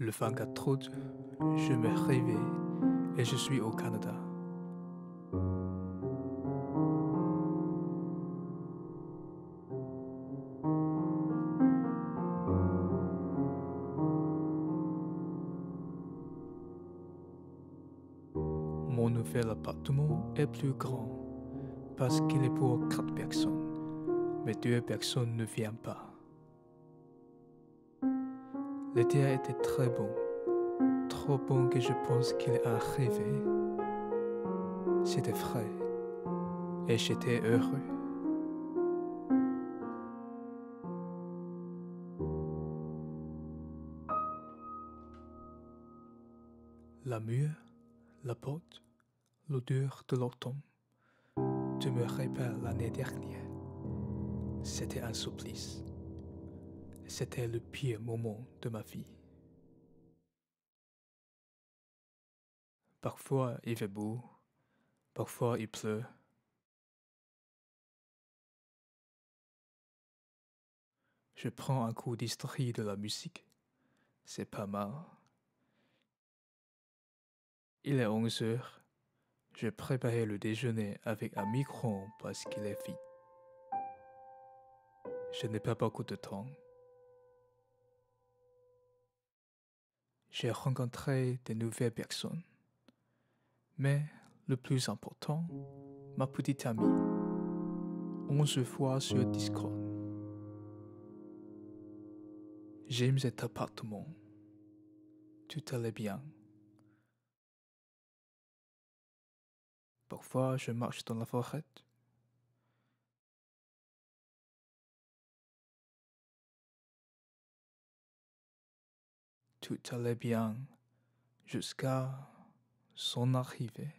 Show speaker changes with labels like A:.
A: Le 24 août, je me réveille et je suis au Canada. Mon nouvel appartement est plus grand parce qu'il est pour quatre personnes, mais deux personnes ne viennent pas. L'été a été très bon, trop bon que je pense qu'il est arrivé. C'était frais et j'étais heureux. La mur, la porte, l'odeur de l'automne demeurait pas l'année dernière. C'était un supplice. C'était le pire moment de ma vie. Parfois il fait beau, parfois il pleut. Je prends un coup d'histoire de la musique. C'est pas mal. Il est 11 heures. Je préparais le déjeuner avec un micro parce qu'il est vide. Je n'ai pas beaucoup de temps. J'ai rencontré de nouvelles personnes. Mais le plus important, ma petite amie. On se voit sur Discord. J'aime cet appartement. Tout allait bien. Parfois, je marche dans la forêt. Tout allait bien jusqu'à son arrivée.